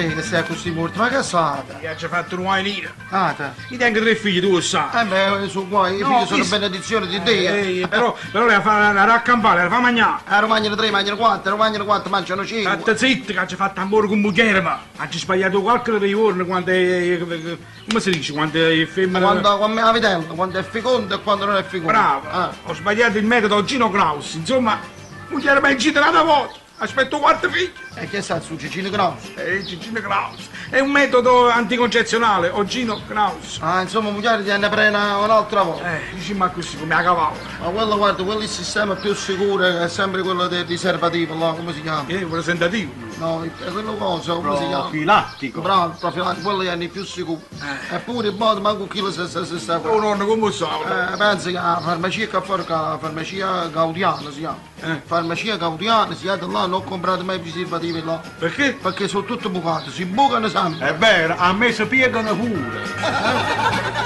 lei che stai così molto, ma che? Che ci ha fatto un lira. Ah, te. Io tengo tre figli, tu lo sai. Eh beh, su guai, i No, figli sono chi- benedizione di Dio. Eh, però, però lei fa la raccampare, la fa mangiare. A Romagna tre, mangiano quattro, a Romagna quattro, mangiano cinque. State zitti che ci ha fatto amore con ma ha ci sbagliato qualche ritorno quando è... come si dice, quando è femmina... Quando, quando la vitella, quando è fecondo e quando non è fecondo. Bravo, Ah. ho sbagliato il metodo Gino Kraus, insomma, moglie mi ha incitato una volta, aspetto quattro figli. E che sta su Cicino Kraus? Eh, Gino Kraus, è un metodo anticoncezionale, o Gino Kraus. Ah, insomma, moglie ti ne prena un'altra volta. Eh, diciamo così, come a cavallo. Ma quello, guarda, quello è il sistema più sicuro è sempre quello del riservativo, là, come si chiama? È presentativo. No, è quello cosa, come si chiama? Profilattico. Bravo, profilattico, quello è il più sicuro. Eh. Eppure, boh, manco chi lo sa se si sta Oh nonno, come sa? Eh, pensi che la farmacia che fa la farmacia gaudiana si chiama. Eh. Farmacia gaudiana, si chiama là, non comprate mai preservativi là. Perché? Perché sono tutti bucati, si bucano sempre. È vero, a me si piegano pure.